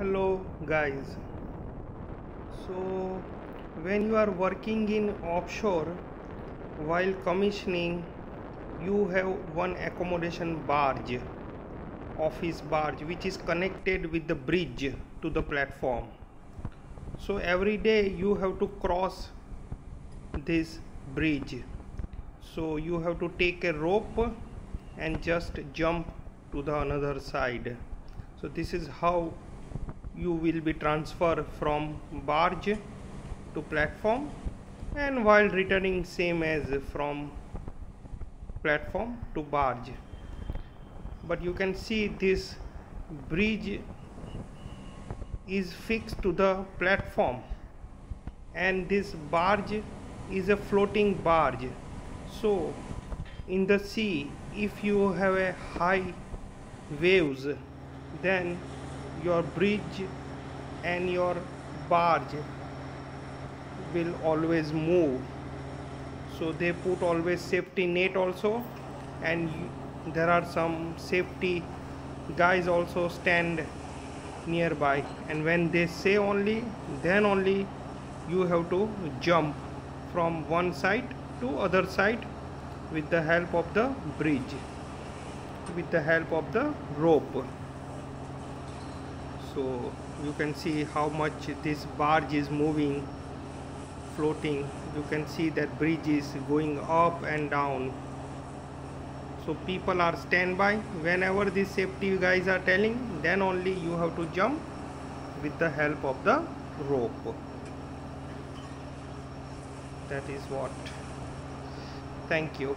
hello guys. So when you are working in offshore while commissioning you have one accommodation barge office barge which is connected with the bridge to the platform. So every day you have to cross this bridge. So you have to take a rope and just jump to the another side. So this is how you will be transferred from barge to platform and while returning same as from platform to barge. But you can see this bridge is fixed to the platform and this barge is a floating barge. So in the sea if you have a high waves then your bridge and your barge will always move. So they put always safety net also and there are some safety guys also stand nearby. And when they say only then only you have to jump from one side to other side with the help of the bridge with the help of the rope so you can see how much this barge is moving floating. You can see that bridge is going up and down. So people are standby. Whenever this safety guys are telling then only you have to jump with the help of the rope. That is what. Thank you